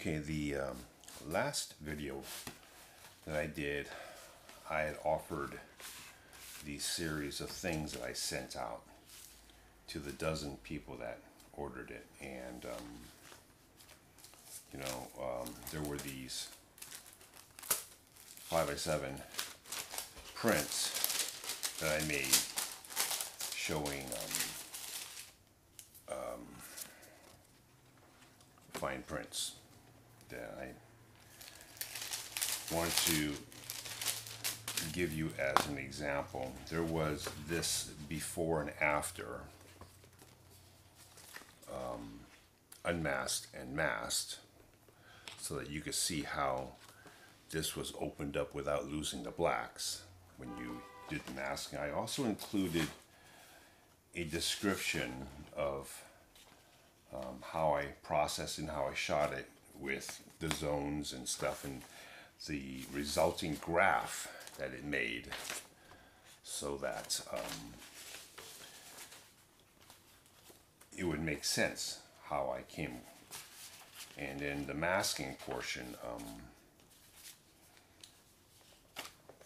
Okay, the um, last video that I did, I had offered the series of things that I sent out to the dozen people that ordered it. And, um, you know, um, there were these 5 by 7 prints that I made showing um, um, fine prints that I wanted to give you as an example. There was this before and after um, unmasked and masked so that you could see how this was opened up without losing the blacks when you did the masking. I also included a description of um, how I processed and how I shot it with the zones and stuff and the resulting graph that it made so that um, it would make sense how I came. And then the masking portion um,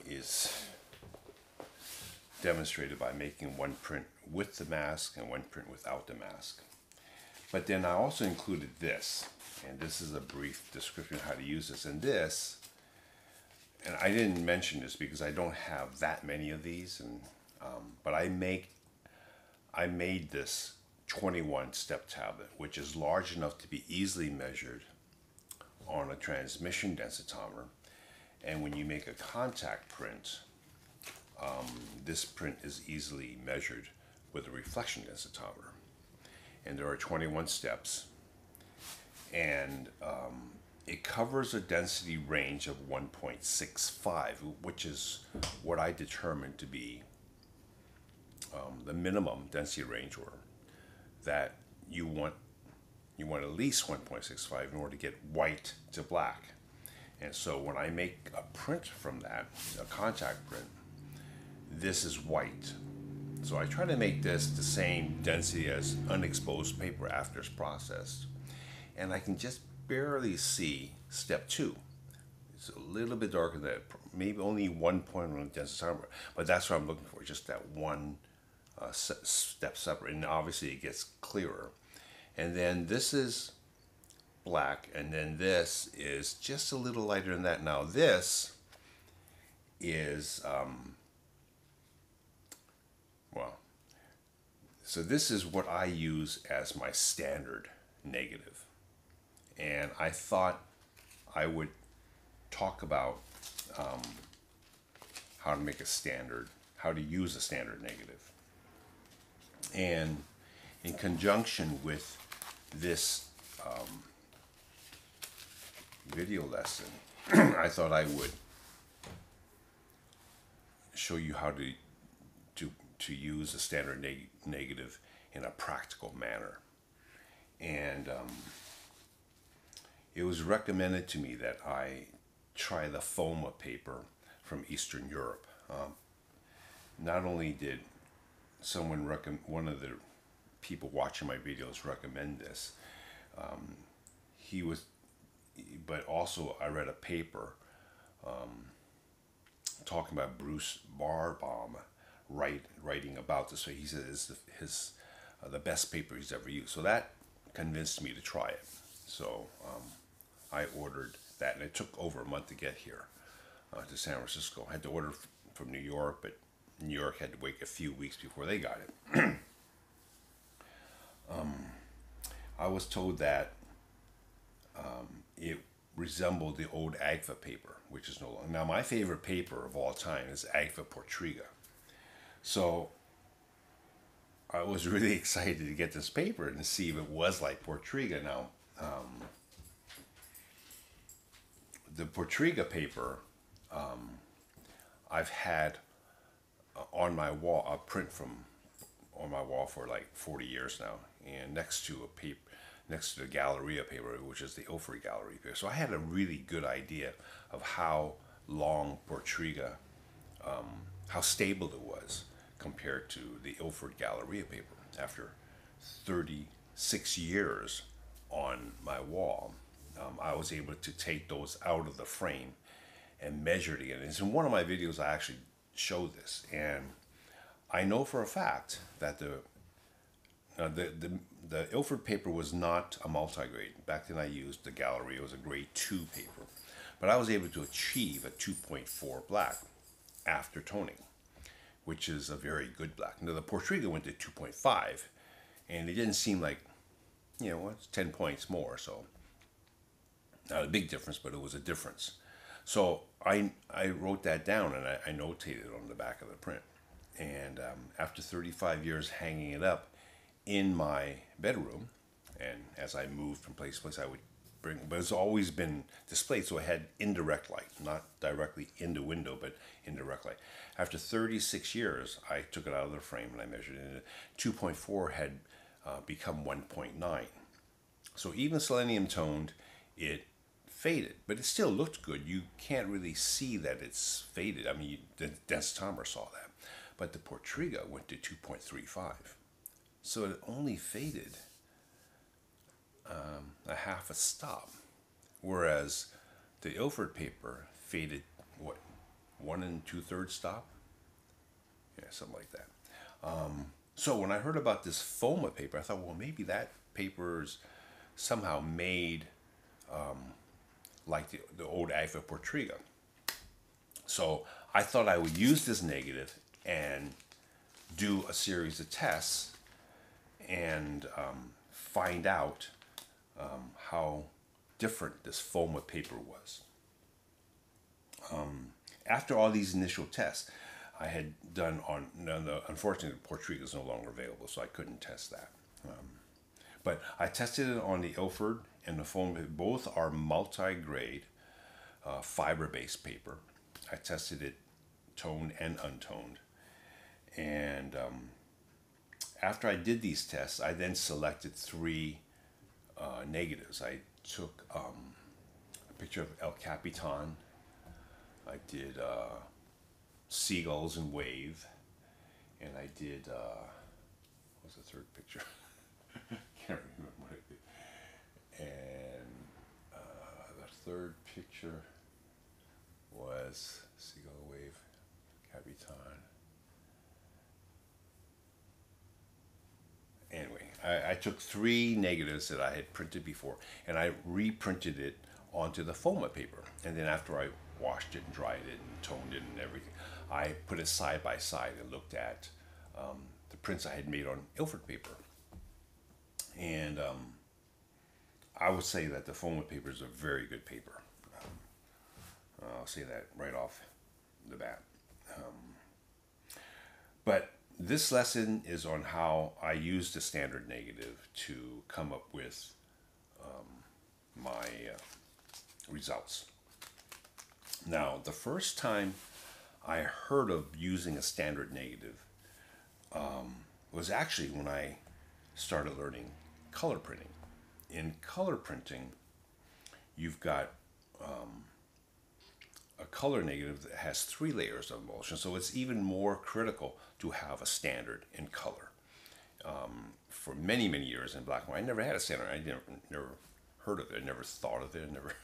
is demonstrated by making one print with the mask and one print without the mask. But then I also included this, and this is a brief description of how to use this. And this, and I didn't mention this because I don't have that many of these, and um, but I make, I made this 21 step tablet, which is large enough to be easily measured on a transmission densitometer. And when you make a contact print, um, this print is easily measured with a reflection densitometer. And there are 21 steps. And um, it covers a density range of 1.65, which is what I determined to be um, the minimum density range or that you want you want at least 1.65 in order to get white to black. And so when I make a print from that, a contact print, this is white. So I try to make this the same density as unexposed paper after it's processed. And I can just barely see step two. It's a little bit darker than that, maybe only one point on the density, but that's what I'm looking for, just that one uh, step separate. And obviously it gets clearer. And then this is black, and then this is just a little lighter than that. Now this is um, well, so this is what I use as my standard negative. And I thought I would talk about um, how to make a standard, how to use a standard negative. And in conjunction with this um, video lesson, I thought I would show you how to to to use a standard neg negative in a practical manner. And um, it was recommended to me that I try the FOMA paper from Eastern Europe. Um, not only did someone recommend, one of the people watching my videos recommend this, um, he was, but also I read a paper um, talking about Bruce Barnbaum write, writing about this. So he said it's the, his uh, the best paper he's ever used. So that convinced me to try it. So um, I ordered that, and it took over a month to get here uh, to San Francisco. I had to order from New York, but New York had to wait a few weeks before they got it. um, I was told that um, it resembled the old Agfa paper, which is no longer. Now, my favorite paper of all time is Agfa Portriga. So I was really excited to get this paper and see if it was like Portriga. Now, um, the Portriga paper, um, I've had uh, on my wall a print from on my wall for like 40 years now, and next to a paper, next to the Galleria paper, which is the Ilford Gallery paper. So I had a really good idea of how long Portriga, um, how stable it was compared to the Ilford Galleria paper after 36 years on my wall. Um, I was able to take those out of the frame and measure it again. It's in one of my videos I actually show this, and I know for a fact that the uh, the, the the Ilford paper was not a multi-grade. Back then I used the Gallery, it was a grade 2 paper. But I was able to achieve a 2.4 black after toning, which is a very good black. Now the Portriga went to 2.5, and it didn't seem like, you know, it's 10 points more, so not a big difference, but it was a difference. So I, I wrote that down and I, I notated on the back of the print. And um, after 35 years hanging it up in my bedroom, and as I moved from place to place, I would bring, but it's always been displayed, so it had indirect light, not directly in the window, but indirect light. After 36 years, I took it out of the frame and I measured it. 2.4 had uh, become 1.9. So even selenium toned, it faded, but it still looked good. You can't really see that it's faded. I mean, the densitometer saw that. But the Portriga went to 2.35. So it only faded um, a half a stop. Whereas the Ilford paper faded, what, one and two thirds stop? Yeah, something like that. Um, so when I heard about this FOMA paper, I thought, well, maybe that paper's somehow made um, like the, the old Agfa Portriga. So I thought I would use this negative and do a series of tests and um, find out um, how different this FOMA paper was. Um, after all these initial tests, I had done on, no, no, unfortunately, the Portriga is no longer available, so I couldn't test that. Um, but I tested it on the Ilford and the FOMA. Both are multi-grade uh, fiber-based paper. I tested it toned and untoned. And um, after I did these tests, I then selected three uh, negatives. I took um, a picture of El Capitan. I did uh, seagulls and wave, and I did uh, what was the third picture? Can't remember. And uh, the third picture was seagull wave, Capitan. anyway, I, I, took three negatives that I had printed before and I reprinted it onto the FOMA paper. And then after I washed it and dried it and toned it and everything, I put it side by side and looked at um, the prints I had made on Ilford paper. And um, I would say that the FOMA paper is a very good paper. Um, I'll say that right off the bat. Um, but this lesson is on how I use the standard negative to come up with um, my uh, results. Now, the first time I heard of using a standard negative um, was actually when I started learning color printing. In color printing, you've got um, a color negative that has three layers of emulsion, so it's even more critical to have a standard in color. Um, for many, many years in black and white, I never had a standard. I never, never heard of it. I never thought of it. I never.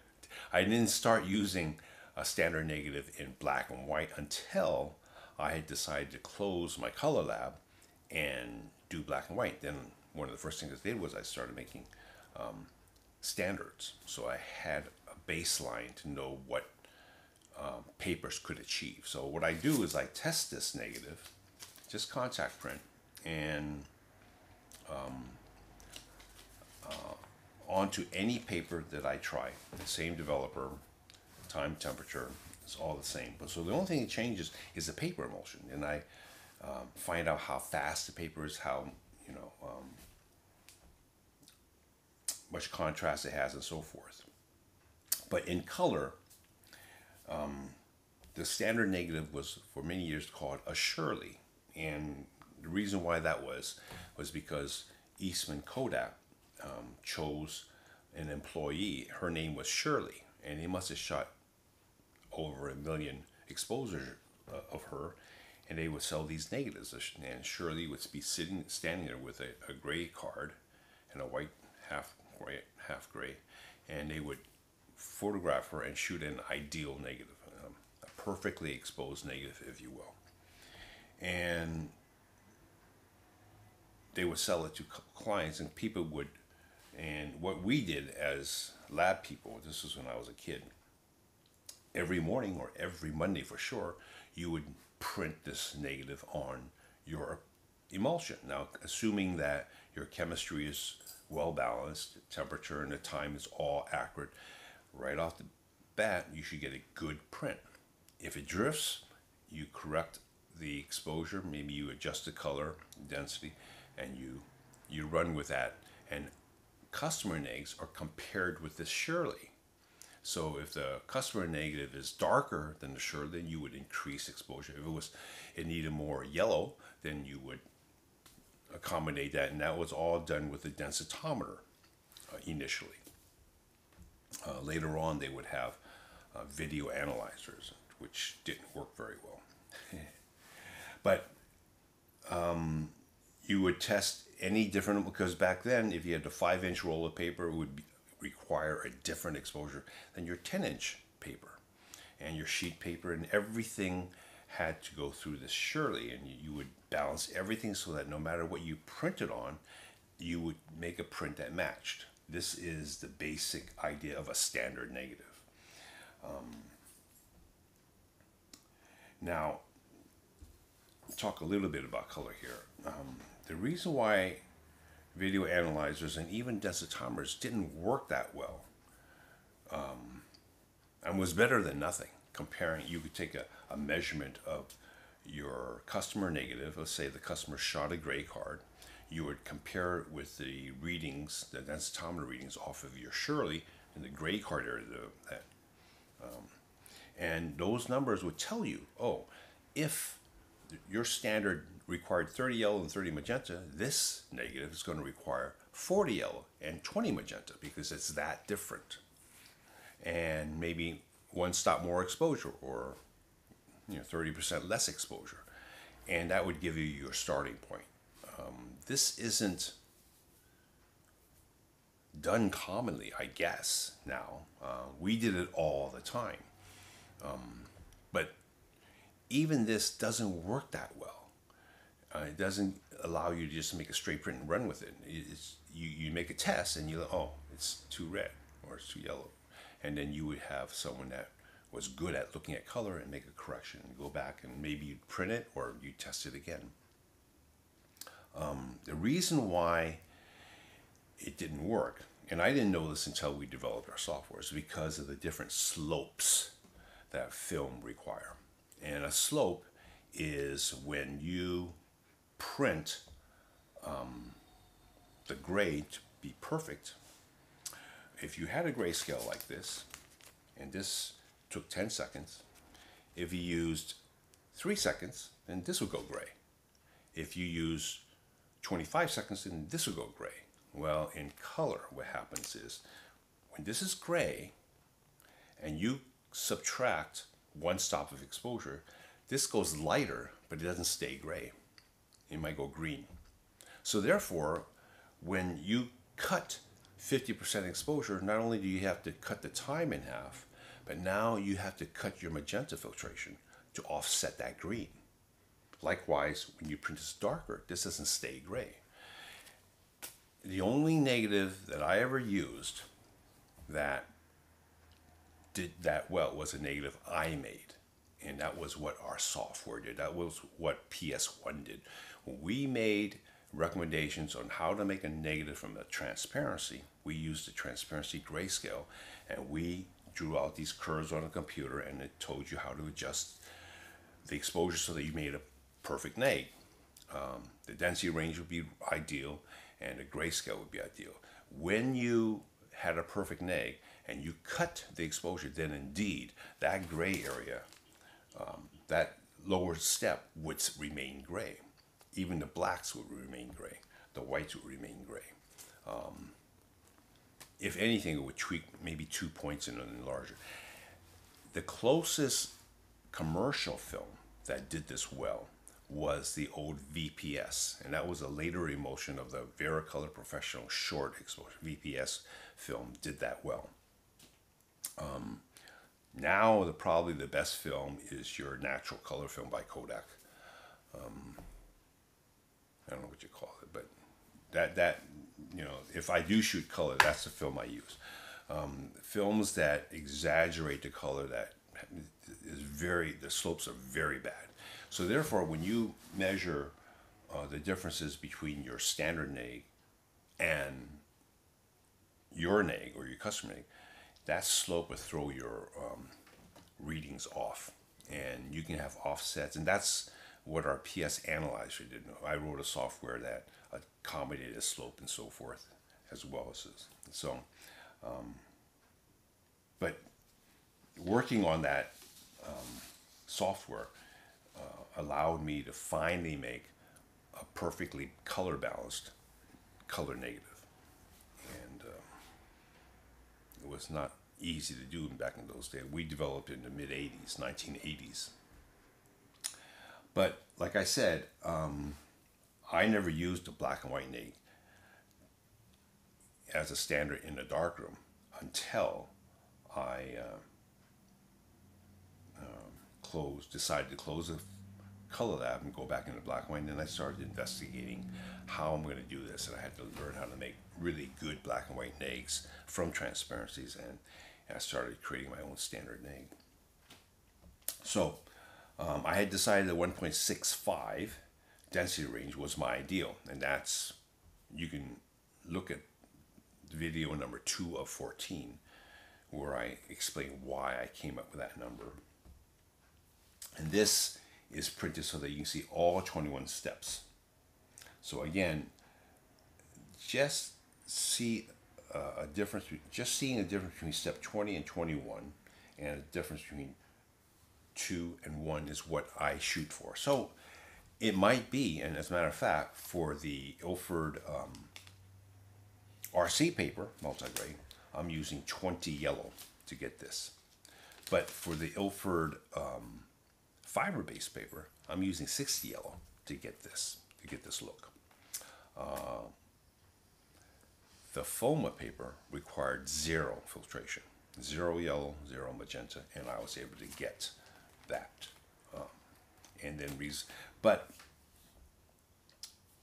I didn't start using a standard negative in black and white until I had decided to close my color lab and do black and white. Then one of the first things I did was I started making um, standards. So I had a baseline to know what um, papers could achieve. So what I do is I test this negative, just contact print, and um, uh, onto any paper that I try. The same developer, time, temperature, it's all the same. But so the only thing that changes is the paper emulsion, and I um, find out how fast the paper is, how you know um, much contrast it has, and so forth. But in color, um, the standard negative was for many years called a Shirley, and the reason why that was was because Eastman Kodak um, chose an employee. Her name was Shirley, and they must have shot over a million exposures uh, of her, and they would sell these negatives. And Shirley would be sitting, standing there with a, a gray card and a white half gray, half gray, and they would photograph her and shoot an ideal negative, um, a perfectly exposed negative, if you will. And they would sell it to clients, and people would. And what we did as lab people, this was when I was a kid, every morning or every Monday for sure, you would print this negative on your emulsion. Now, assuming that your chemistry is well balanced, temperature and the time is all accurate, right off the bat, you should get a good print. If it drifts, you correct the exposure, maybe you adjust the color, density, and you you run with that. And customer negs are compared with this Shirley. So if the customer negative is darker than the Shirley, then you would increase exposure. If it was it needed more yellow, then you would accommodate that, and that was all done with the densitometer uh, initially. Uh, later on, they would have uh, video analyzers, which didn't work very well. but um, you would test any different because back then, if you had a five inch roll of paper, it would be, require a different exposure than your 10 inch paper. And your sheet paper and everything had to go through this Shirley, and you, would balance everything so that no matter what you printed on, you would make a print that matched. This is the basic idea of a standard negative. Um, now, talk a little bit about color here. Um, the reason why video analyzers and even densitometers didn't work that well um, and was better than nothing comparing you could take a, a measurement of your customer negative let's say the customer shot a gray card you would compare it with the readings the densitometer readings off of your Shirley in the gray card area that um, and those numbers would tell you oh if your standard required 30 yellow and 30 magenta, this negative is going to require 40 yellow and 20 magenta because it's that different. And maybe one stop more exposure or you know 30% less exposure. And that would give you your starting point. Um, this isn't done commonly, I guess, now. Uh, we did it all the time. Um, but even this doesn't work that well. Uh, it doesn't allow you to just make a straight print and run with it. It's, you, you make a test and you oh, it's too red or it's too yellow. And then you would have someone that was good at looking at color and make a correction and go back and maybe you'd print it or you test it again. Um, the reason why it didn't work, and I didn't know this until we developed our software, is because of the different slopes that film require. And a slope is when you print um, the grade to be perfect, if you had a grayscale like this, and this took 10 seconds, if you used three seconds, then this would go gray. If you use 25 seconds, then this would go gray. Well, in color, what happens is when this is gray and you subtract one stop of exposure, this goes lighter, but it doesn't stay gray it might go green. So therefore, when you cut 50% exposure, not only do you have to cut the time in half, but now you have to cut your magenta filtration to offset that green. Likewise, when you print this darker, this doesn't stay gray. The only negative that I ever used that did that well was a negative I made. And that was what our software did. That was what PS1 did we made recommendations on how to make a negative from a transparency. We used the transparency grayscale and we drew out these curves on a computer and it told you how to adjust the exposure so that you made a perfect neg. Um, the density range would be ideal and the grayscale would be ideal. When you had a perfect neg and you cut the exposure, then indeed that gray area, um, that lower step would remain gray even the blacks would remain gray. The whites would remain gray. Um, if anything, it would tweak maybe two points in an enlarger. The closest commercial film that did this well was the old VPS, and that was a later emulsion of the Vericolor Professional Short Exposure. VPS film did that well. Um, now, the probably the best film is your natural color film by Kodak. Um, I don't know what you call it, but that that you know, if I do shoot color, that's the film I use. Um, films that exaggerate the color that is very the slopes are very bad. So therefore, when you measure uh, the differences between your standard neg and your neg or your custom neg, that slope will throw your um, readings off, and you can have offsets, and that's what our PS analyzer did. I wrote a software that accommodated a slope and so forth, as well as this. So, um, but working on that um, software uh, allowed me to finally make a perfectly color balanced color negative. And uh, it was not easy to do back in those days. We developed in the mid 80s, 1980s. But like I said, um, I never used a black and white neg as a standard in the darkroom until I uh, um, closed, decided to close the color lab and go back into black and white. And then I started investigating how I'm going to do this, and I had to learn how to make really good black and white negs from transparencies, and, and I started creating my own standard neg. So um, I had decided that 1.65 density range was my ideal, and that's you can look at video number two of 14 where I explain why I came up with that number. And this is printed so that you can see all 21 steps. So again, just see uh, a difference, just seeing a difference between step 20 and 21 and a difference between 2 and 1 is what I shoot for. So it might be, and as a matter of fact, for the Ilford um, RC paper, multi-grade, I'm using 20 yellow to get this. But for the Ilford um, fiber-based paper, I'm using 60 yellow to get this, to get this look. Uh, the FOMA paper required zero filtration, zero yellow, zero magenta, and I was able to get that. Um, and then, reason, but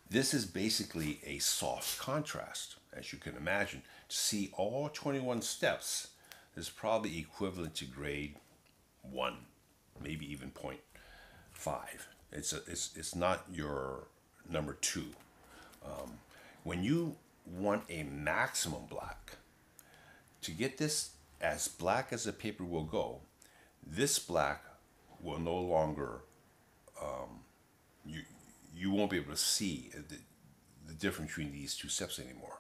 this is basically a soft contrast, as you can imagine. To see all 21 steps is probably equivalent to grade 1, maybe even 0.5. It's, a, it's, it's not your number 2. Um, when you want a maximum black, to get this as black as the paper will go, this black will no longer um, you you won't be able to see the, the difference between these two steps anymore.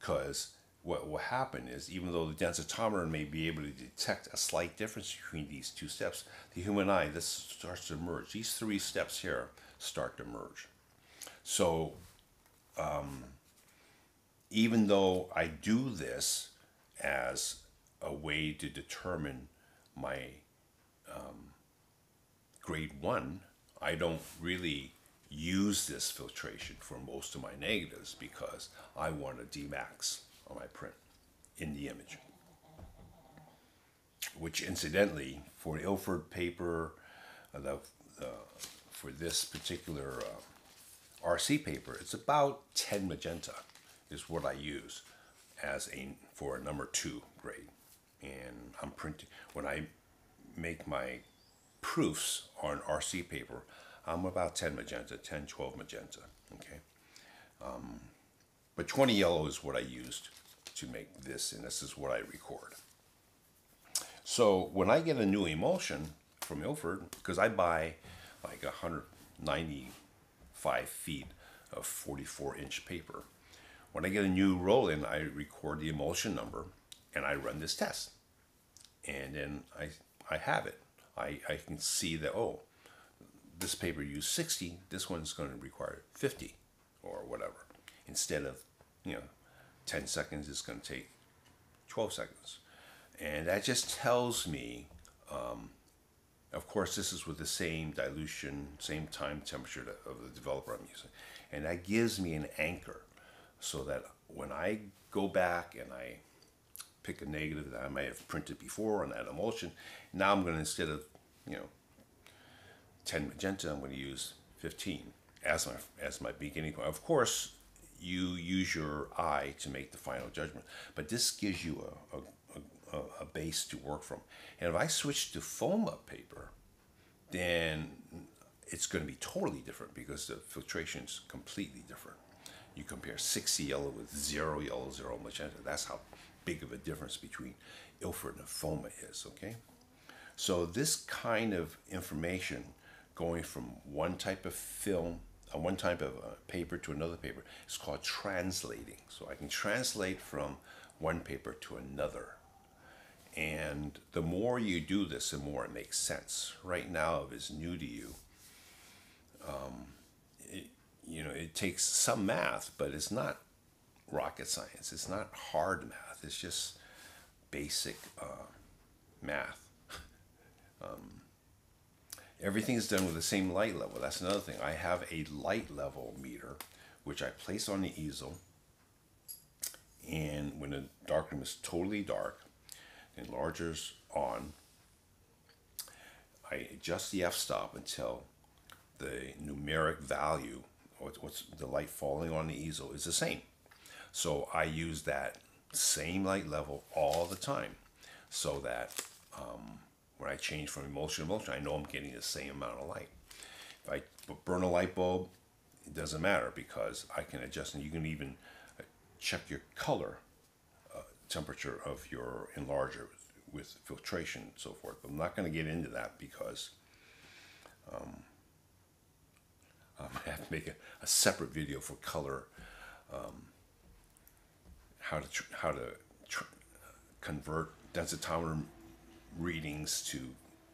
Because what will happen is even though the densitometer may be able to detect a slight difference between these two steps the human eye this starts to merge. These three steps here start to merge. So um, even though i do this as a way to determine my um, grade one, I don't really use this filtration for most of my negatives because I want a Dmax on my print in the image. Which incidentally, for Ilford paper, uh, the, uh, for this particular uh, RC paper, it's about 10 magenta is what I use as a for a number two grade. And I'm printing, when I make my proofs on RC paper, I'm about 10 magenta, 10, 12 magenta, okay? Um, but 20 yellow is what I used to make this, and this is what I record. So when I get a new emulsion from Ilford, because I buy like 195 feet of 44 inch paper, when I get a new roll in, I record the emulsion number and I run this test. And then I, I have it. I, I can see that, oh, this paper used 60, this one's going to require 50 or whatever. Instead of, you know, 10 seconds, it's going to take 12 seconds. And that just tells me um, of course, this is with the same dilution, same time temperature of the developer I'm using. And that gives me an anchor so that when I go back and I pick a negative that I might have printed before on that emulsion, now I'm going to, instead of, you know, 10 magenta, I'm going to use 15 as my, as my beginning point. Of course, you use your eye to make the final judgment, but this gives you a, a, a, a base to work from. And if I switch to Foma paper, then it's going to be totally different because the filtration is completely different. You compare 60 yellow with zero yellow, zero magenta. That's how big of a difference between Ilford and Foma is, okay? So this kind of information going from one type of film, uh, one type of uh, paper to another paper is called translating. So I can translate from one paper to another. And the more you do this, the more it makes sense. Right now, if it's new to you, um, it, you know, it takes some math, but it's not rocket science. It's not hard It's just basic uh, math. um, everything is done with the same light level. That's another thing. I have a light level meter, which I place on the easel. And when the darkroom is totally dark, the enlarger's on. I adjust the f-stop until the numeric value, what's the light falling on the easel, is the same. So I use that same light level all the time so that um, when I change from emulsion to emulsion, I know I'm getting the same amount of light. If I burn a light bulb, it doesn't matter because I can adjust and you can even uh, check your color uh, temperature of your enlarger with filtration and so forth. But I'm not going to get into that because um, I have to make a, a, separate video for color, um, how to how to convert densitometer readings to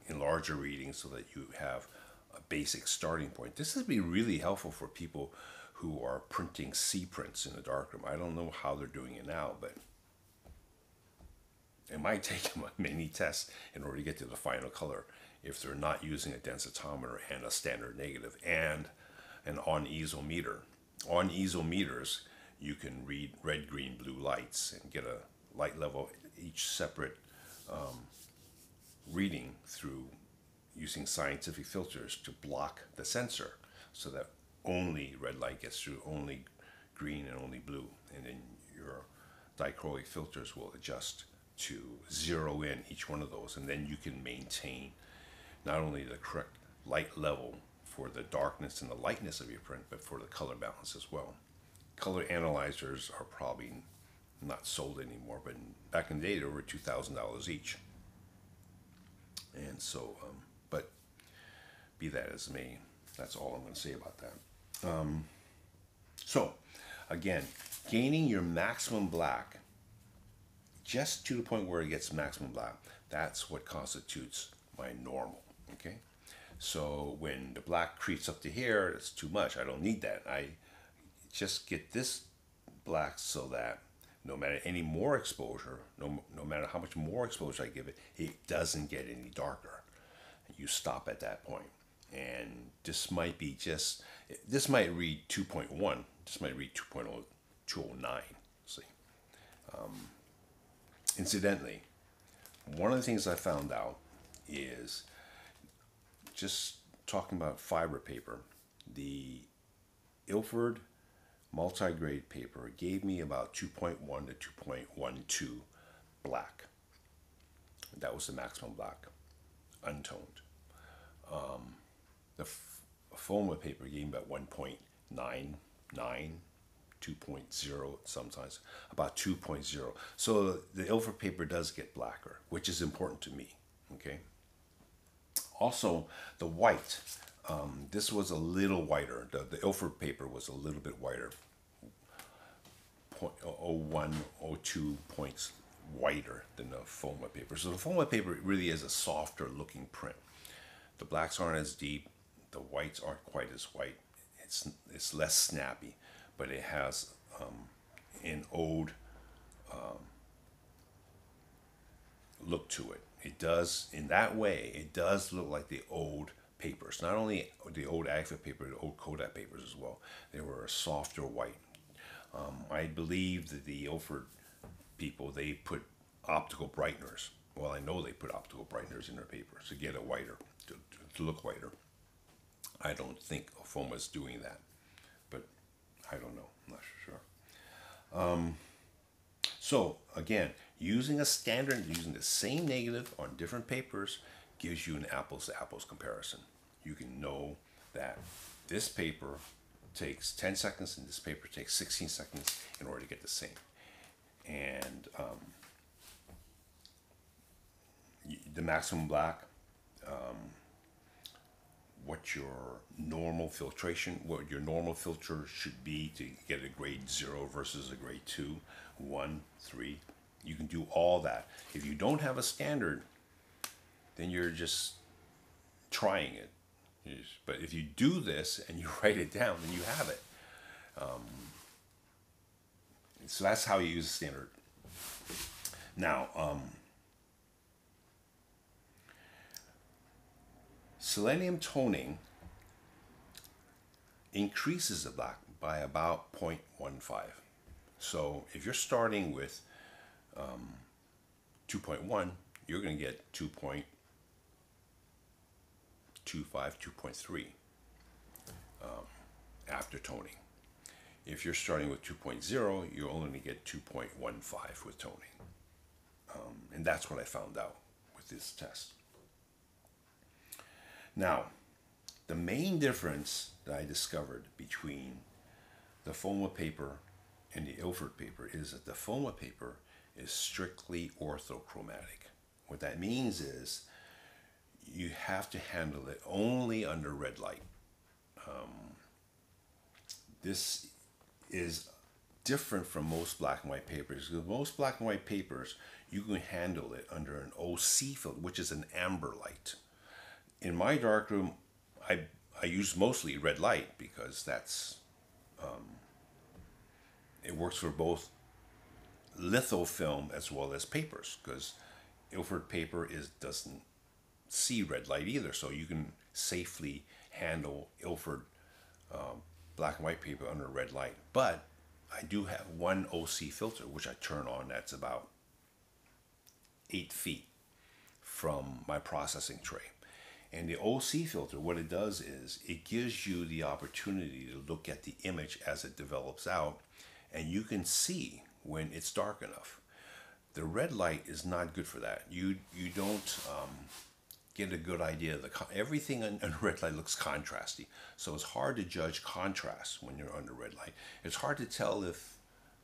enlarger readings so that you have a basic starting point. This would be really helpful for people who are printing C prints in the darkroom. I don't know how they're doing it now, but it might take them many tests in order to get to the final color if they're not using a densitometer and a standard negative and an on easel meter. On easel meters, you can read red, green, blue lights and get a light level each separate um, reading through using scientific filters to block the sensor so that only red light gets through, only green and only blue. And then your dichroic filters will adjust to zero in each one of those. And then you can maintain not only the correct light level for the darkness and the lightness of your print, but for the color balance as well. Color analyzers are probably not sold anymore, but back in the day, they were $2,000 each. And so, um, but be that as may, that's all I'm going to say about that. Um, so, again, gaining your maximum black just to the point where it gets maximum black, that's what constitutes my normal. Okay, so when the black creeps up to here, it's too much. I don't need that. I just get this black so that no matter any more exposure, no, no matter how much more exposure I give it, it doesn't get any darker. You stop at that point. And this might be just, this might read 2.1, this might read 2.0, 209, see. Um, incidentally, one of the things I found out is just talking about fiber paper, the Ilford multi-grade paper gave me about 2.1 to 2.12 black. That was the maximum black, untoned. Um, the Foma paper gave me about 1.99, 2.0 sometimes, about 2.0. So the Ilford paper does get blacker, which is important to me, okay? Also, the white, um, this was a little whiter. The, the Ilford paper was a little bit whiter, 0.01, 02 points whiter than the Foma paper. So the Foma paper really is a softer looking print. The blacks aren't as deep, the whites aren't quite as white. It's, it's less snappy, but it has um, an old um, look to it. it does in that way. It does look like the old papers, not only the old Agfa paper, the old Kodak papers as well. They were a softer white. Um, I believe that the Ilford people they put optical brighteners. Well, I know they put optical brighteners in their papers to get it whiter, to, to look whiter. I don't think is doing that, but I don't know. I'm not sure. Um, so again, using a standard, using the same negative on different papers gives you an apples to apples comparison. You can know that this paper takes 10 seconds and this paper takes 16 seconds in order to get the same. And um, the maximum black, um, what your normal filtration, what your normal filter should be to get a grade zero versus a grade two, one, three. You can do all that. If you don't have a standard, then you're just trying it. But if you do this and you write it down, then you have it. Um, so that's how you use standard. Now, um, selenium toning increases the black by about 0.15. So if you're starting with um, 2.1, you're going to get 2.25, 2.3 um, after toning. If you're starting with 2.0, you're only going to get 2.15 with toning. Um, and that's what I found out with this test. Now, the main difference that I discovered between the FOMA paper and the Ilford paper is that the FOMA paper is strictly orthochromatic. What that means is you have to handle it only under red light. Um, this is different from most black and white papers because most black and white papers you can handle it under an OC filter, which is an amber light. In my darkroom, I I use mostly red light because that's um, it works for both lithofilm as well as papers because Ilford paper is doesn't see red light either, so you can safely handle Ilford um, black and white paper under red light. But I do have one OC filter which I turn on that's about eight feet from my processing tray. And the OC filter, what it does is it gives you the opportunity to look at the image as it develops out, and you can see when it's dark enough. The red light is not good for that. You you don't um, get a good idea. The everything under red light looks contrasty, so it's hard to judge contrast when you're under red light. It's hard to tell if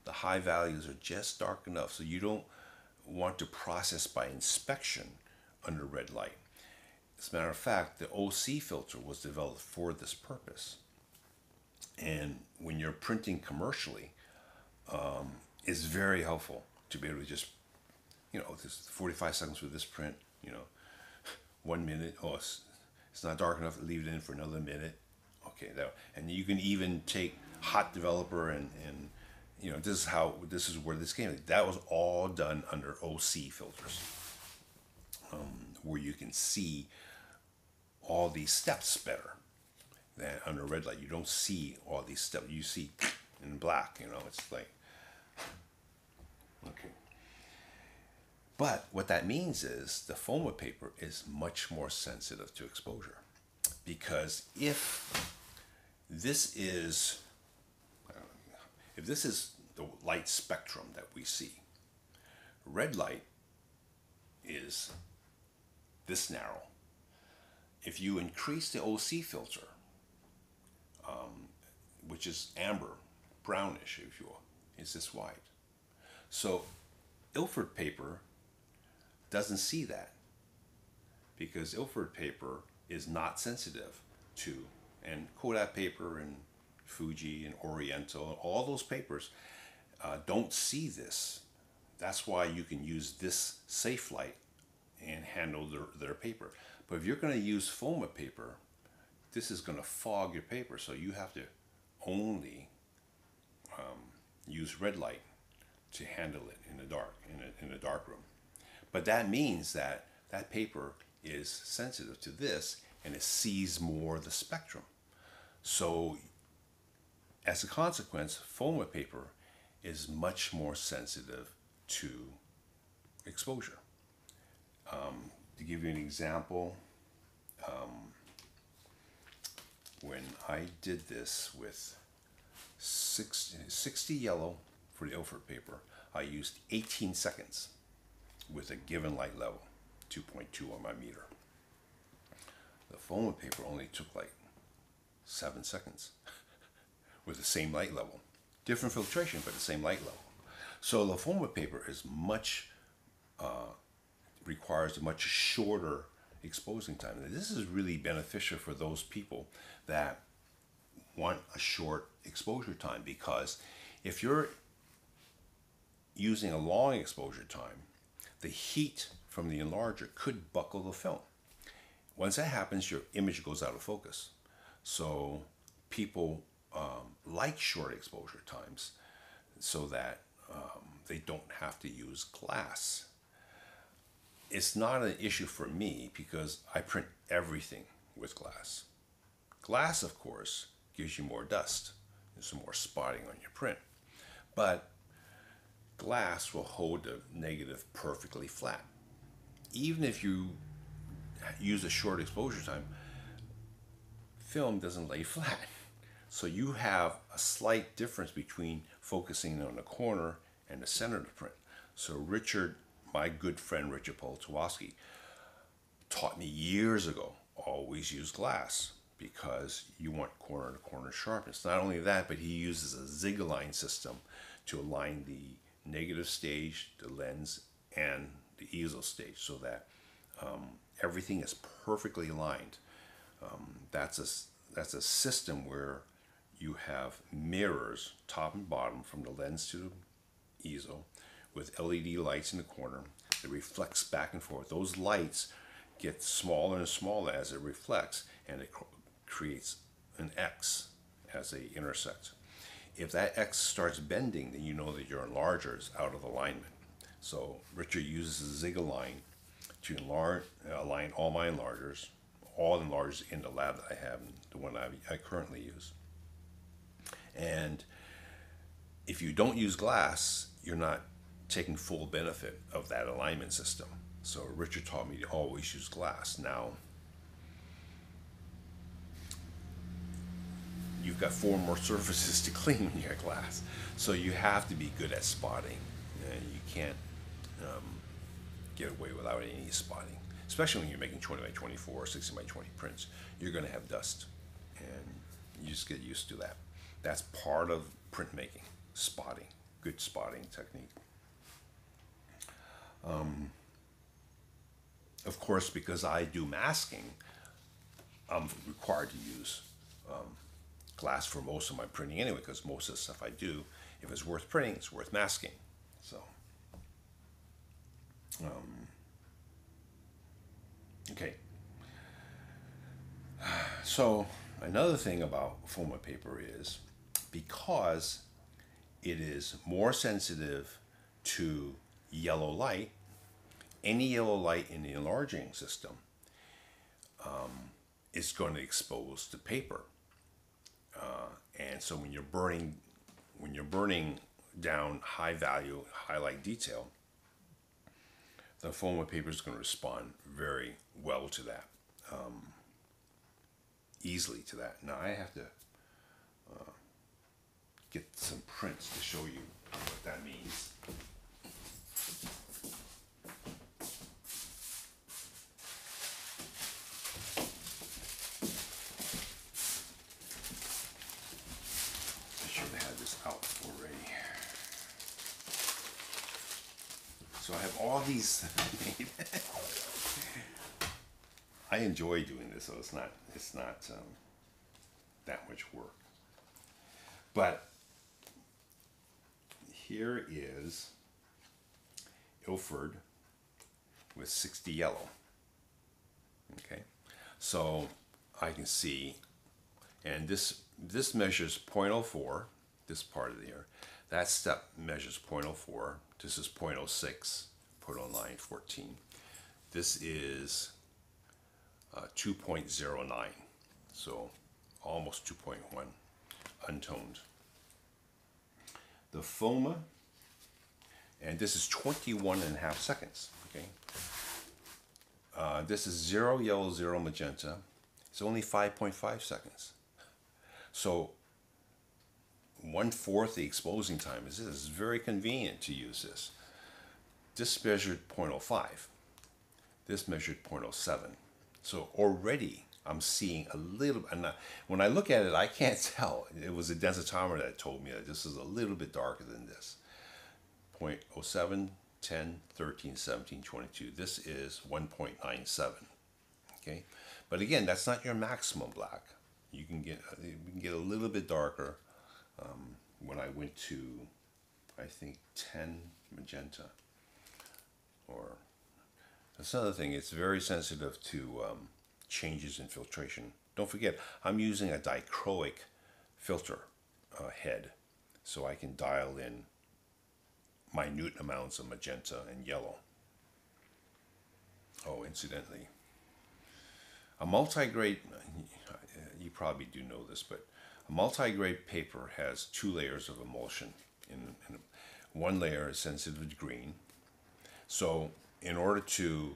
the high values are just dark enough, so you don't want to process by inspection under red light. As a matter of fact, the OC filter was developed for this purpose. And when you're printing commercially, um, it's very helpful to be able to just, you know, this 45 seconds with this print, you know, one minute, oh, it's, it's not dark enough, leave it in for another minute. Okay, that, and you can even take hot developer and, and you know, this is how, this is where this came. That was all done under OC filters, um, where you can see all these steps better than under red light. You don't see all these steps. You see in black, you know, it's like, okay. But what that means is the FOMA paper is much more sensitive to exposure. Because if this is, if this is the light spectrum that we see, red light is this narrow. If you increase the OC filter, um, which is amber, brownish, if you will, is this wide. So Ilford paper doesn't see that because Ilford paper is not sensitive to, and Kodak paper and Fuji and Oriental, all those papers uh, don't see this. That's why you can use this safe light and handle their, their paper. But if you're going to use FOMA paper, this is going to fog your paper, so you have to only um, use red light to handle it in the dark, in a, in a dark room. But that means that that paper is sensitive to this and it sees more of the spectrum. So, as a consequence, Foma paper is much more sensitive to exposure. Um, to give you an example, um, when I did this with 60, 60 yellow for the Ilford paper, I used 18 seconds with a given light level, 2.2 on my meter. The Foma paper only took like seven seconds with the same light level. Different filtration, but the same light level. So the Foma paper is much, uh, requires a much shorter exposing time. this is really beneficial for those people that want a short exposure time because if you're using a long exposure time, the heat from the enlarger could buckle the film. Once that happens, your image goes out of focus. So people um, like short exposure times so that um, they don't have to use glass. It's not an issue for me because I print everything with glass. Glass, of course, gives you more dust and some more spotting on your print. But glass will hold the negative perfectly flat. Even if you use a short exposure time, film doesn't lay flat. So you have a slight difference between focusing on the corner and the center of the print. So Richard, my good friend Richard Poltawski, taught me years ago, always use glass because you want corner to corner sharpness. Not only that, but he uses a Zig-Align system to align the negative stage, the lens, and the easel stage so that um, everything is perfectly aligned. Um, that's a that's a system where you have mirrors top and bottom from the lens to the easel with LED lights in the corner that reflects back and forth. Those lights get smaller and smaller as it reflects and it creates an X as they intersect. If that X starts bending, then you know that your enlarger is out of alignment. So Richard uses a Zig-Align to enlarge, align all my enlargers, all enlargers in the lab that I have, the one I, I currently use. And if you don't use glass, you're not taking full benefit of that alignment system. So Richard taught me to always use glass. Now, you've got four more surfaces to clean when you glass. So you have to be good at spotting. And you can't um, get away without any spotting, especially when you're making 20 by 24 or 60 by 20 prints. You're going to have dust, and you just get used to that. That's part of printmaking, spotting, good spotting technique. Um, of course, because I do masking, I'm required to use um, glass for most of my printing anyway, because most of the stuff I do, if it's worth printing, it's worth masking. So, um, okay. So another thing about Foma paper is because it is more sensitive to yellow light, any yellow light in the enlarging system um, is going to expose the paper. Uh, and so when you're burning, when you're burning down high value, highlight detail, the Foma paper is going to respond very well to that, um, easily to that. Now I have to uh, get some prints to show you what that means. So I have all these made. I enjoy doing this, so it's not it's not um, that much work. But here is Ilford with 60 yellow. Okay, so I can see, and this this measures 0.04, this part of the ear. That step measures 0.04 this is 0.06, 0.09, 14. This is uh, 2.09, so almost 2.1 untoned. The FOMA, and this is 21 and a half seconds, okay? Uh, this is zero yellow, zero magenta. It's only 5.5 seconds. So one fourth the exposing time is this. It's very convenient to use this. This measured 0.05. This measured 0.07. So already I'm seeing a little, and when I look at it, I can't tell. It was a densitometer that told me that this is a little bit darker than this. 0.07, 10, 13, 17, 22. This is 1.97. Okay, but again, that's not your maximum black. You can get uh, you can get a little bit darker. Um, when I went to, I think 10 magenta, or that's another thing. It's very sensitive to um, changes in filtration. Don't forget, I'm using a dichroic filter uh, head, so I can dial in minute amounts of magenta and yellow. Oh, incidentally, a multi-grade, you probably do know this, but multi-grade paper has two layers of emulsion. In, in one layer is sensitive to green. So in order to,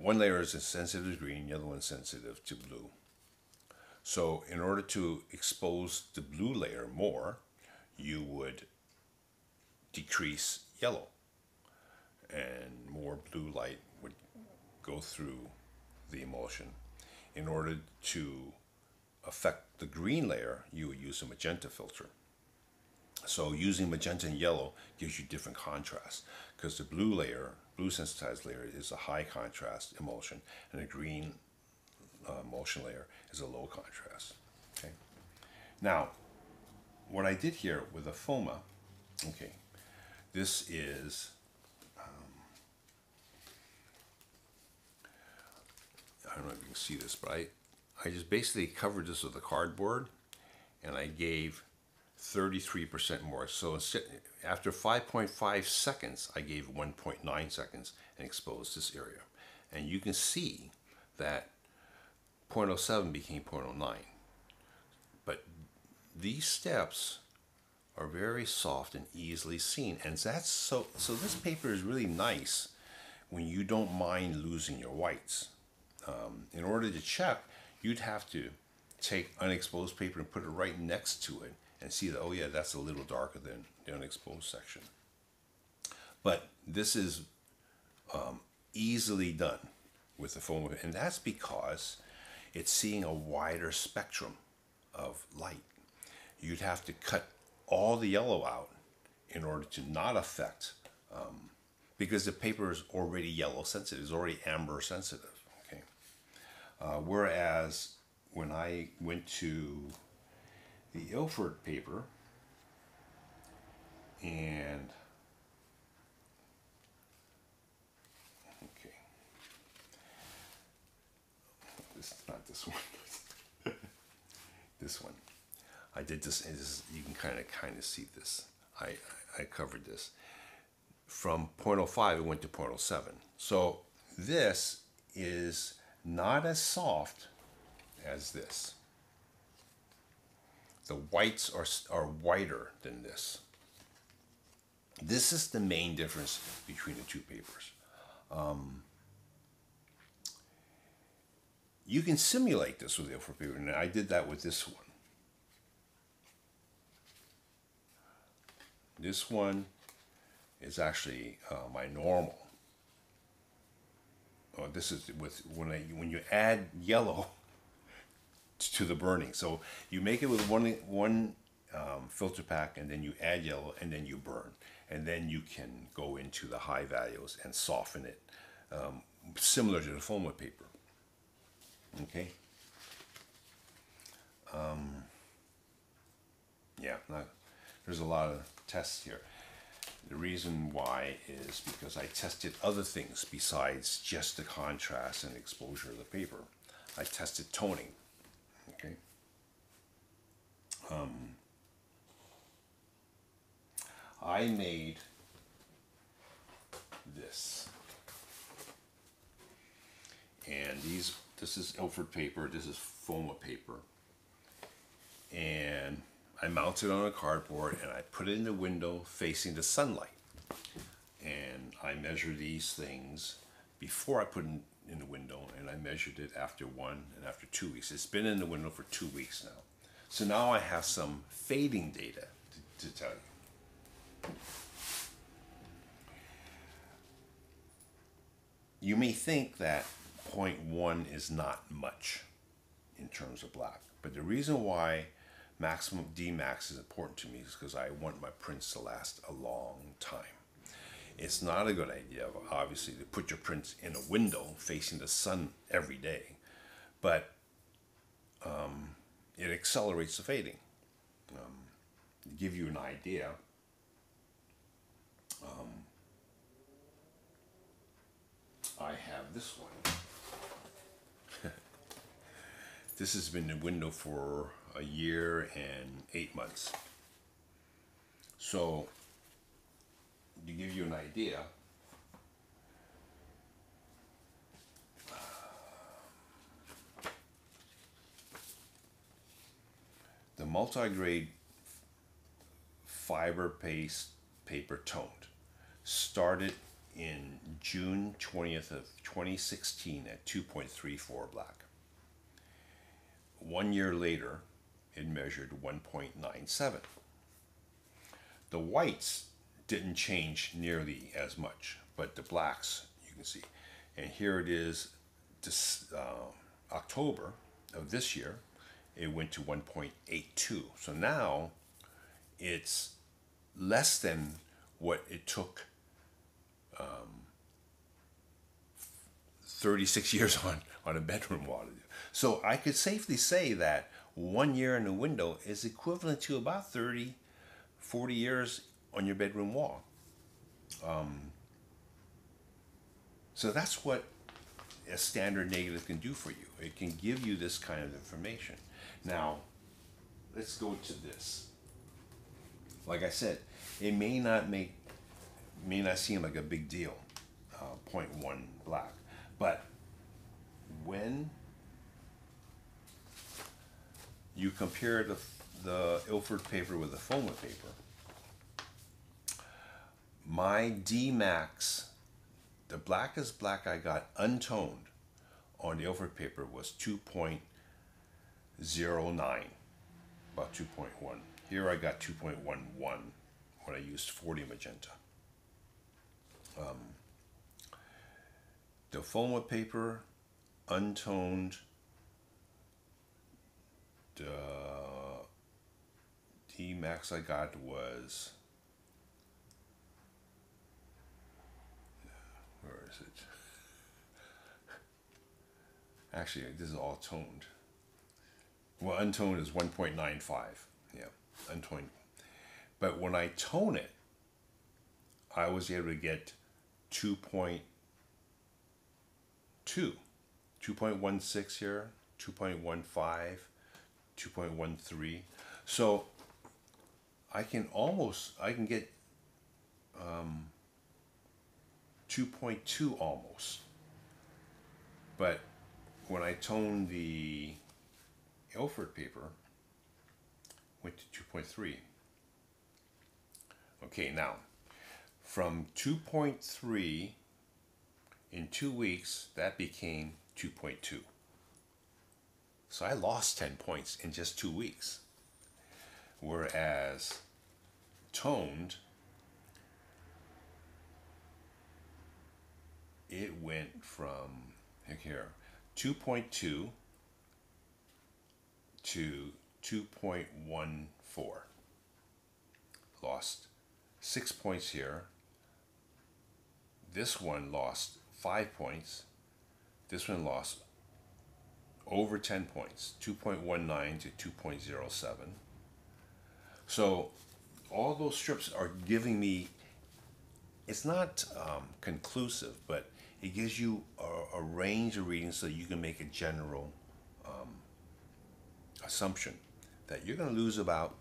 one layer is sensitive to green, the other one sensitive to blue. So in order to expose the blue layer more, you would decrease yellow and more blue light would go through the emulsion. In order to affect the green layer, you would use a magenta filter. So using magenta and yellow gives you different contrast because the blue layer, blue sensitized layer is a high contrast emulsion and the green uh, emulsion layer is a low contrast. Okay. Now, what I did here with a FOMA, okay, this is, um, I don't know if you can see this, but I, I just basically covered this with a cardboard and I gave 33% more. So after 5.5 seconds, I gave 1.9 seconds and exposed this area. And you can see that 0.07 became 0.09. But these steps are very soft and easily seen. And that's so, so this paper is really nice when you don't mind losing your whites. Um, in order to check, you'd have to take unexposed paper and put it right next to it and see that, oh yeah, that's a little darker than the unexposed section. But this is um, easily done with the Foma, and that's because it's seeing a wider spectrum of light. You'd have to cut all the yellow out in order to not affect, um, because the paper is already yellow sensitive, it's already amber sensitive. Uh, whereas when I went to the Ilford paper and okay, this is not this one. this one. I did this, this you can kind of kind of see this. I, I covered this. From 0.05 it went to 0.07. So this is not as soft as this. The whites are, are whiter than this. This is the main difference between the two papers. Um, you can simulate this with the Ilford paper, and I did that with this one. This one is actually uh, my normal. Oh, this is with when I when you add yellow to the burning. So you make it with one one um, filter pack, and then you add yellow, and then you burn, and then you can go into the high values and soften it, um, similar to the FOMA paper. Okay. Um, yeah, not, there's a lot of tests here. The reason why is because I tested other things besides just the contrast and exposure of the paper. I tested toning. Okay. Um, I made this. and these this is Ilford paper, this is Foma paper, and I mount it on a cardboard and I put it in the window facing the sunlight, and I measure these things before I put it in the window, and I measured it after one and after two weeks. It's been in the window for two weeks now, so now I have some fading data to, to tell you. You may think that 0.1 is not much in terms of black, but the reason why maximum D max is important to me because I want my prints to last a long time. It's not a good idea, obviously, to put your prints in a window facing the sun every day, but um, it accelerates the fading. Um, to give you an idea, um, I have this one. this has been in window for a year and eight months. So, to give you an idea, the multi-grade fiber paste paper toned started in June 20th of 2016 at 2.34 black. One year later, it measured 1.97. The whites didn't change nearly as much, but the blacks, you can see. And here it is, this, uh, October of this year, it went to 1.82. So now it's less than what it took um, 36 years on, on a bedroom wall. So I could safely say that one year in the window is equivalent to about 30, 40 years on your bedroom wall. Um, so that's what a standard negative can do for you. It can give you this kind of information. Now, let's go to this. Like I said, it may not make, may not seem like a big deal, uh, 0.1 black, but when you compare the, the Ilford paper with the Foma paper, my D max, the blackest black I got untoned on the Ilford paper was 2.09, about 2.1. Here I got 2.11 when I used 40 magenta. Um, the Foma paper, untoned, Uh, the D max I got was uh, where is it? Actually, this is all toned. Well, untoned is 1.95. Yeah, untoned. But when I tone it, I was able to get 2.2, 2.16 here, 2.15, 2.13. So I can almost, I can get um, 2.2 almost. But when I tone the Ilford paper, went to 2.3. Okay, now from 2.3 in two weeks, that became 2.2. So I lost 10 points in just two weeks. Whereas toned, it went from here 2.2 to 2.14. Lost six points here. This one lost five points. This one lost over 10 points, 2.19 to 2.07. So all those strips are giving me, it's not um, conclusive, but it gives you a, a, range of readings so you can make a general um, assumption that you're going to lose about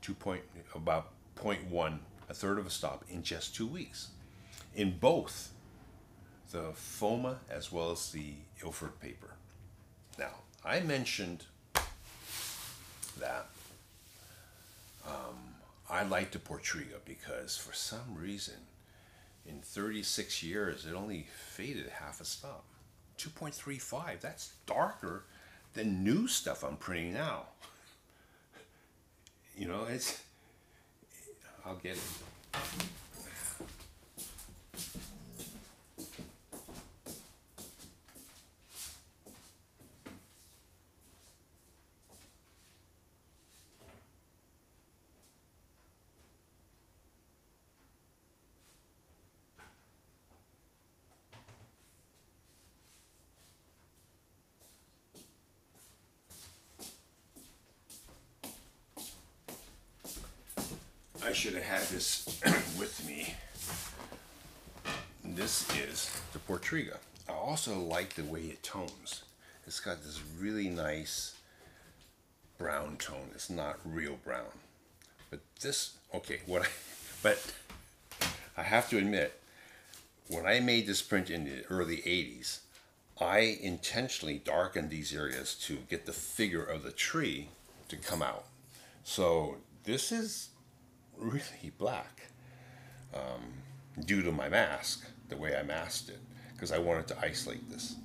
two point, about 0.1, a third of a stop in just two weeks. In both the FOMA as well as the Ilford paper. Now, I mentioned that um, I like the Portriga because for some reason, in 36 years, it only faded half a stop. 2.35, that's darker than new stuff I'm printing now. you know, it's, I'll get it. I should have had this with me. This is Portriga. I also like the way it tones. It's got this really nice brown tone. It's not real brown. But this, okay, what I, but I have to admit, when I made this print in the early 80s, I intentionally darkened these areas to get the figure of the tree to come out. So this is really black um, due to my mask, the way I masked it, because I wanted to isolate this.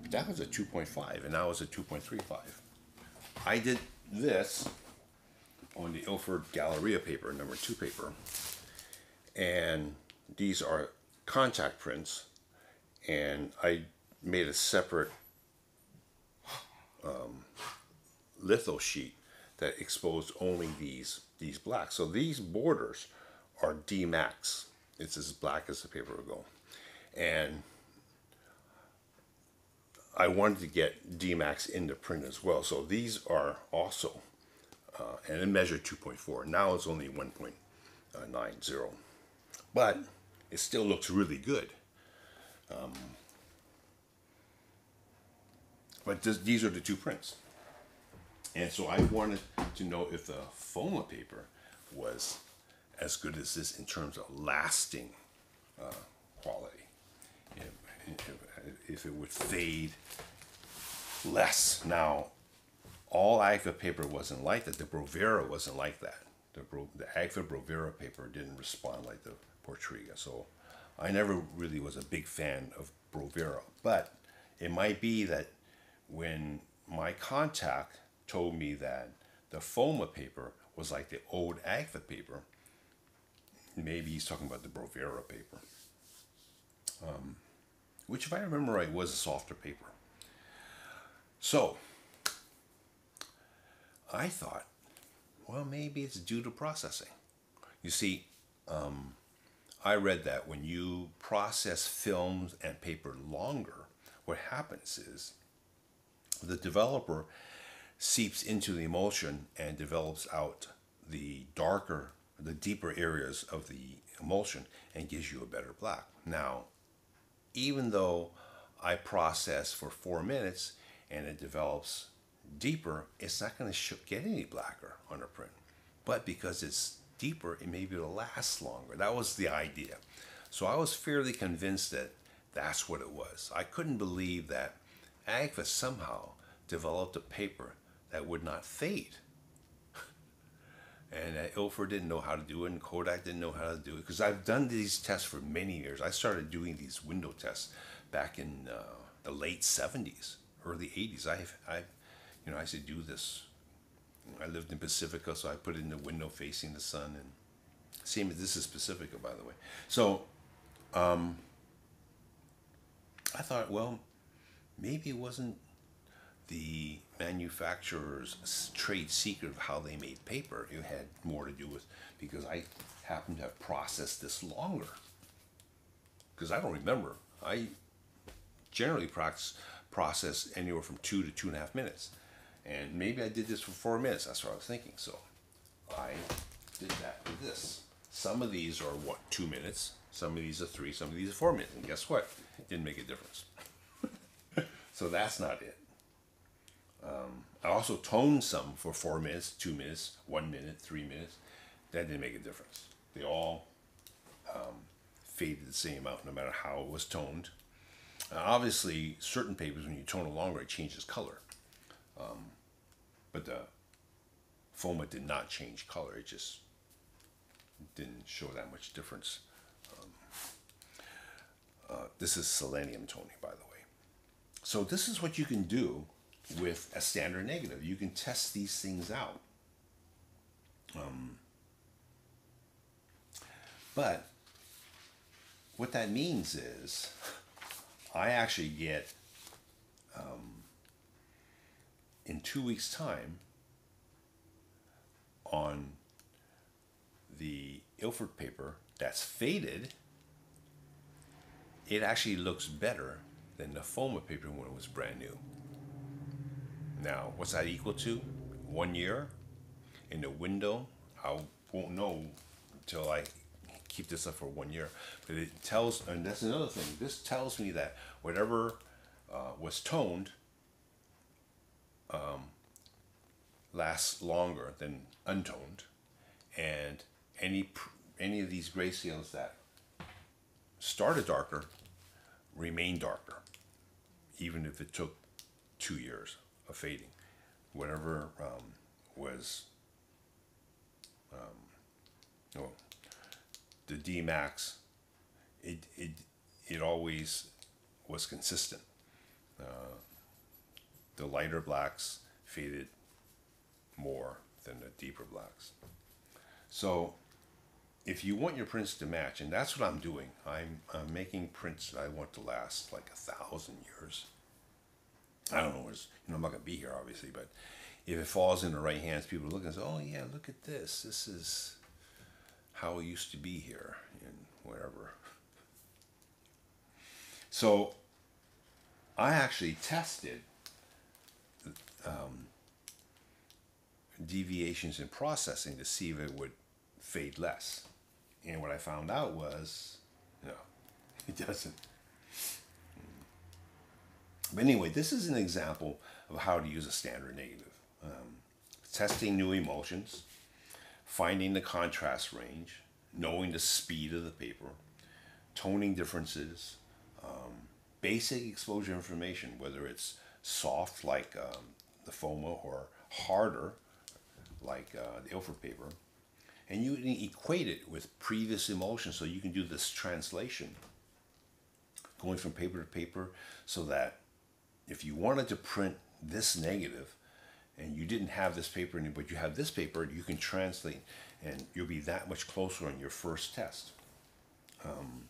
But that was a 2.5, and now it's a 2.35. I did this on the Ilford Galerie paper, number two paper, and these are contact prints, and I made a separate um, litho sheet that exposed only these these blacks. So these borders are D max. It's as black as the paper will go. And I wanted to get DMAX into print as well. So these are also, uh, and it measured 2.4. Now it's only 1.90. But it still looks really good. Um, but this, these are the two prints. And so I wanted to know if the FOMA paper was as good as this in terms of lasting uh, quality. If, if, it would fade less. Now, all Agfa paper wasn't like that. The Brovira wasn't like that. The, Bro, the Agfa Brovira paper didn't respond like the Portriga. So I never really was a big fan of Brovira. But it might be that when my contact told me that the FOMA paper was like the old Agfa paper. Maybe he's talking about the Brovira paper. Um, which, if I remember right, was a softer paper. So, I thought, well, maybe it's due to processing. You see, um, I read that when you process films and paper longer, what happens is the developer seeps into the emulsion and develops out the darker, the deeper areas of the emulsion and gives you a better black. Now, even though I process for four minutes and it develops deeper, it's not going to get any blacker on a print. But because it's deeper, it maybe it'll last longer. That was the idea. So I was fairly convinced that that's what it was. I couldn't believe that Agfa somehow developed a paper that would not fade. And uh, Ilford didn't know how to do it, and Kodak didn't know how to do it. Because I've done these tests for many years. I started doing these window tests back in uh, the late 70s, early 80s. I, I, you know, I used to do this. I lived in Pacifica, so I put it in the window facing the sun. And same as this is Pacifica, by the way. So um, I thought, well, maybe it wasn't the manufacturer's trade secret of how they made paper. It had more to do with because I happen to have processed this longer. Because I don't remember. I generally practice, process anywhere from two to two and a half minutes. And maybe I did this for four minutes. That's what I was thinking. So I did that with this. Some of these are what, two minutes. Some of these are three. Some of these are four minutes. And guess what? It didn't make a difference. so that's not it. Um, I also toned some for four minutes, two minutes, one minute, three minutes. That didn't make a difference. They all um, faded the same amount, no matter how it was toned. Obviously, certain papers, when you tone it longer, it changes color. Um, but the FOMA did not change color. It just didn't show that much difference. Um, uh, this is selenium toning, by the way. So this is what you can do with a standard negative. You can test these things out. Um, but what that means is I actually get um, in two weeks' time on the Ilford paper that's faded, it actually looks better than the FOMA paper when it was brand new. Now, what's that equal to? One year in the window. I won't know until I keep this up for one year. But it tells, and that's another thing. This tells me that whatever uh, was toned um, lasts longer than untoned, and any any of these grayscales that started darker remain darker, even if it took two years of fading. Whatever um, was, um, oh, the D max, it it it always was consistent. Uh, the lighter blacks faded more than the deeper blacks. So if you want your prints to match, and that's what I'm doing, I'm, I'm making prints that I want to last like a thousand years. I don't know, you know, I'm not gonna be here obviously, but if it falls in the right hands, people look and say, "Oh yeah, look at this. This is how it used to be here," and whatever. So I actually tested um, deviations in processing to see if it would fade less. And what I found out was, no, it doesn't. But anyway, this is an example of how to use a standard negative. Um, testing new emulsions, finding the contrast range, knowing the speed of the paper, toning differences, um, basic exposure information, whether it's soft like um, the FOMA or harder like uh, the Ilford paper. And you can equate it with previous emulsions so you can do this translation going from paper to paper so that if you wanted to print this negative and you didn't have this paper in it, but you have this paper, you can translate and you'll be that much closer on your first test. Um,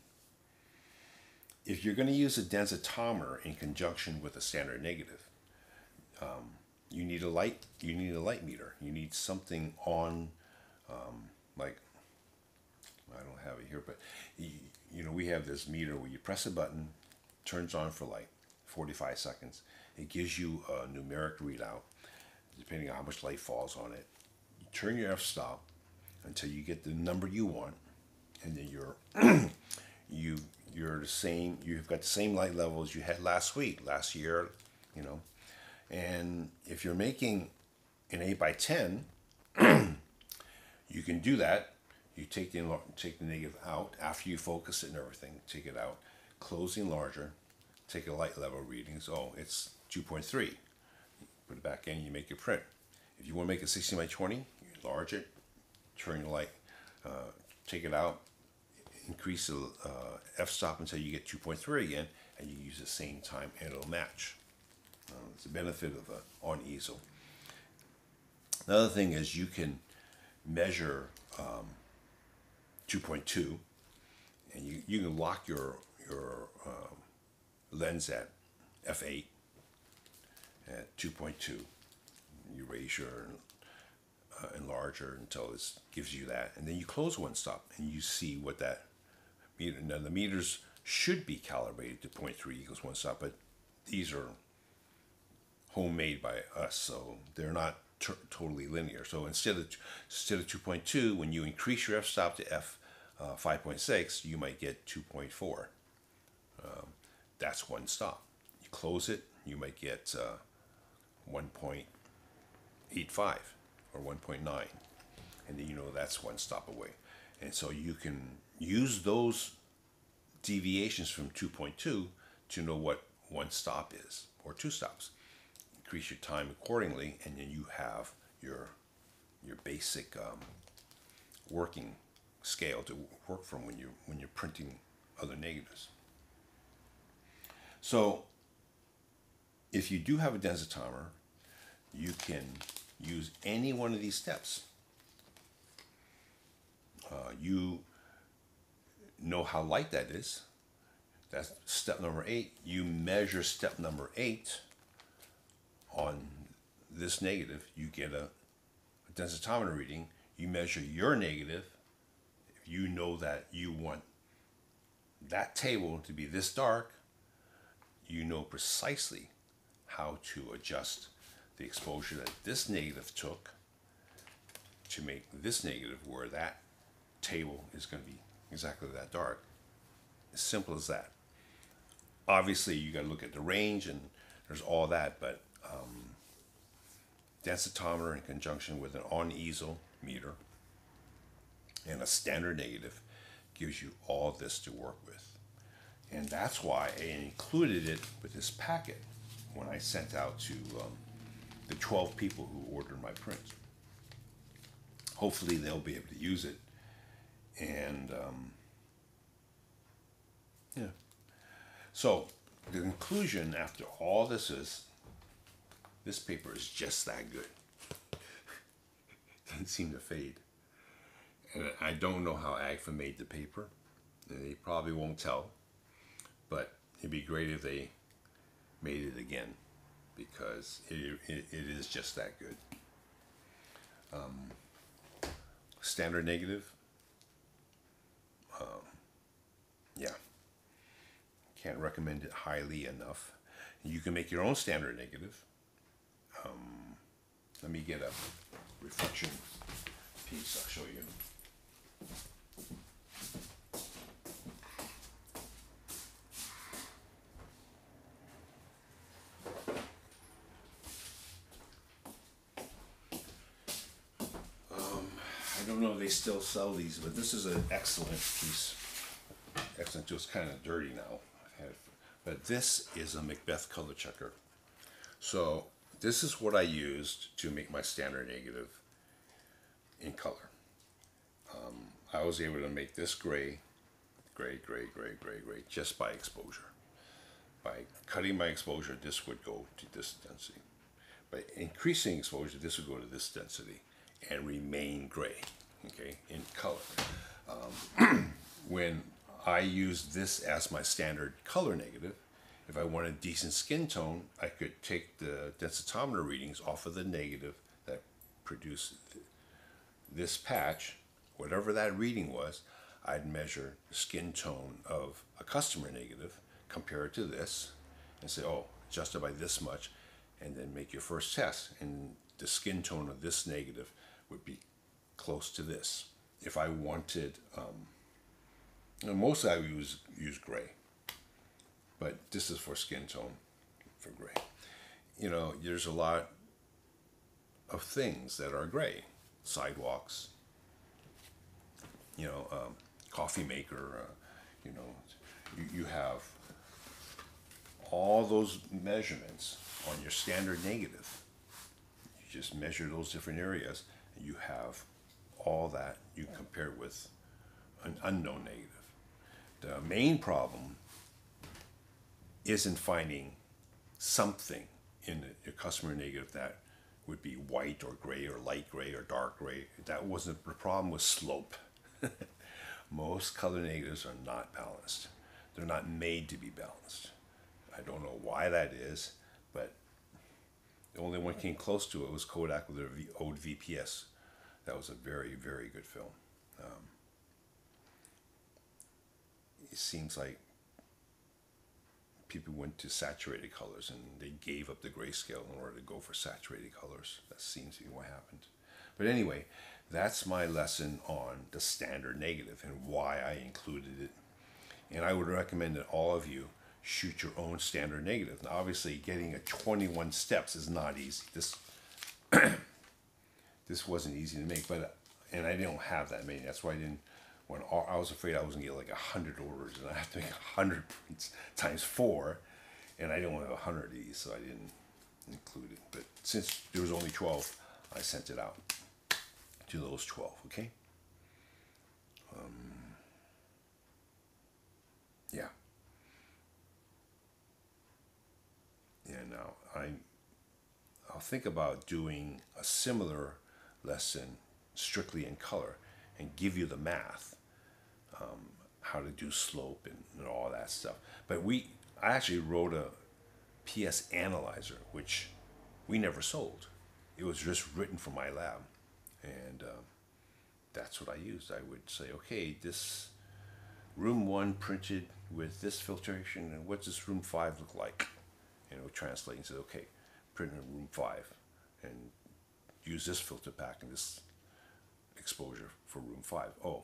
if you're going to use a densitometer in conjunction with a standard negative, um, you need a light. You need a light meter. You need something on, um, like I don't have it here, but you, you know we have this meter where you press a button, turns on for like 45 seconds. It gives you a numeric readout depending on how much light falls on it. You turn your f-stop until you get the number you want, and then you're you you're the same. You've got the same light levels you had last week, last year, you know. And if you're making an eight by ten, you can do that. You take the take the negative out after you focus it and everything. Take it out, closing larger. Take a light level reading. So it's two point three. Put it back in. You make your print. If you want to make it 16 by 20, you enlarge it, turn the light, uh, take it out, increase the uh, f-stop until you get 2.3 again, and you use the same time, and it'll match. Uh, it's a benefit of a on easel. Another thing is you can measure um, 2.2, and you, you can lock your your um, lens at f8 at 2.2. You raise your uh, enlarger until it gives you that, and then you close one stop and you see what that meter. Now the meters should be calibrated to 0.3 equals one stop, but these are homemade by us, so they're not totally linear. So instead of instead of 2.2, when you increase your f-stop to f uh, 5.6, you might get 2.4. Um, that's one stop. You close it, you might get uh, 1.85 or 1.9, and then you know that's one stop away. And so you can use those deviations from 2.2 to know what one stop is or two stops. Increase your time accordingly, and then you have your your basic um, working scale to work from when you when you're printing other negatives. So if you do have a densitometer, you can use any one of these steps. Uh, you know how light that is. That's step number eight. You measure step number eight on this negative. You get a, a densitometer reading. You measure your negative. If you know that you want that table to be this dark, you know precisely how to adjust the exposure that this negative took to make this negative where that table is going to be exactly that dark. As simple as that. Obviously, you got to look at the range and there's all that, but um, densitometer in conjunction with an on easel meter and a standard negative gives you all this to work with. And that's why I included it with this packet when I sent out to um, the 12 people who ordered my prints. Hopefully, they'll be able to use it. And um, yeah. So, the conclusion after all this is this paper is just that good. Doesn't seem to fade. And I don't know how Agfa made the paper. They probably won't tell. But it'd be great if they made it again because it, it, it is just that good. Um, standard negative. Um, yeah. Can't recommend it highly enough. You can make your own standard negative. Um, let me get a reflection piece, I'll show you. I don't know if they still sell these, but this is an excellent piece. Excellent, just kind of dirty now. But this is a Macbeth color checker. So this is what I used to make my standard negative in color. Um, I was able to make this gray, gray, gray, gray, gray, gray, just by exposure. By cutting my exposure, this would go to this density. By increasing exposure, this would go to this density and remain gray, okay, in color. Um, when I use this as my standard color negative, if I want a decent skin tone, I could take the densitometer readings off of the negative that produced this patch, whatever that reading was, I'd measure the skin tone of a customer negative, compare it to this, and say, oh, adjusted by this much, and then make your first test. And the skin tone of this negative would be close to this. If I wanted, um, most I use use gray, but this is for skin tone for gray. You know, there's a lot of things that are gray, sidewalks. You know, um, coffee maker. Uh, you know, you, you have all those measurements on your standard negative. You just measure those different areas and you have all that you compare with an unknown negative. The main problem isn't finding something in your customer negative that would be white or gray or light gray or dark gray. That wasn't the problem with slope. Most color negatives are not balanced. They're not made to be balanced. I don't know why that is, but the only one came close to it was Kodak with their old VPS. That was a very, very good film. Um, it seems like people went to saturated colors and they gave up the grayscale in order to go for saturated colors. That seems to be what happened. But anyway, that's my lesson on the standard negative and why I included it. And I would recommend that all of you shoot your own standard negative. Now, obviously, getting a 21 steps is not easy. This this wasn't easy to make, but and I didn't have that many. That's why I didn't when all, I was afraid I was gonna get like a hundred orders, and I have to make a hundred prints times four, and I didn't want to have a hundred of these, so I didn't include it. But since there was only twelve, I sent it out to those twelve. Okay. Um, yeah. Yeah. Now I I'll think about doing a similar lesson strictly in color and give you the math, um, how to do slope and, and all that stuff. But we, I actually wrote a PS analyzer, which we never sold. It was just written for my lab. And um, that's what I used. I would say, okay, this room one printed with this filtration, and what's this room five look like? Would translate and say, okay, print in room five, and use this filter pack and this exposure for room five. Oh,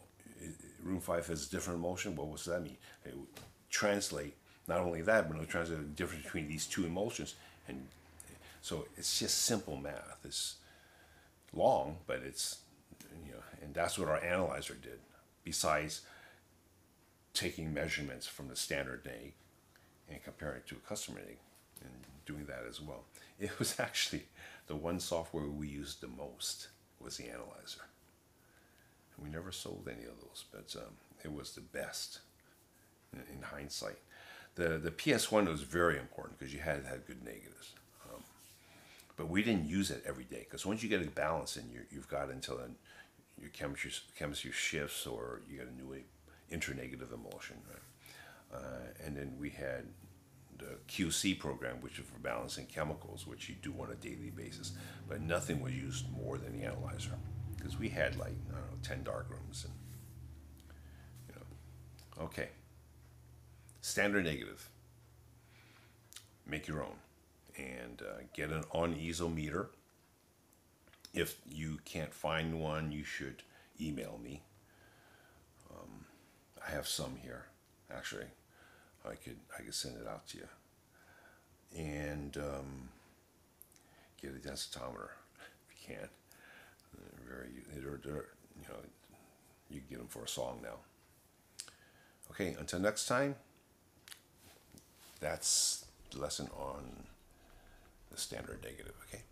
room five has a different emulsion. What does that mean? It would translate not only that, but it would translate the difference between these two emulsions. And so it's just simple math. It's long, but it's you know, and that's what our analyzer did. Besides taking measurements from the standard neg and comparing it to a customer neg and doing that as well. It was actually the one software we used the most was the analyzer. And we never sold any of those, but um, it was the best in, in hindsight. The the PS1 was very important because you had have good negatives. Um, but we didn't use it every day because once you get a balance in, you you've got until then your chemistry chemistry shifts or you get a new internegative emulsion, right? Uh, and then we had the QC program, which is for balancing chemicals, which you do on a daily basis. But nothing was used more than the analyzer because we had like I don't know ten darkrooms and you know. Okay. Standard negative. Make your own and uh, get an on easel meter. If you can't find one, you should email me. Um, I have some here, actually. I could I could send it out to you, and um, get a densitometer if you can. They're very they're, they're, you know you can get them for a song now. Okay, until next time. That's the lesson on the standard negative. Okay.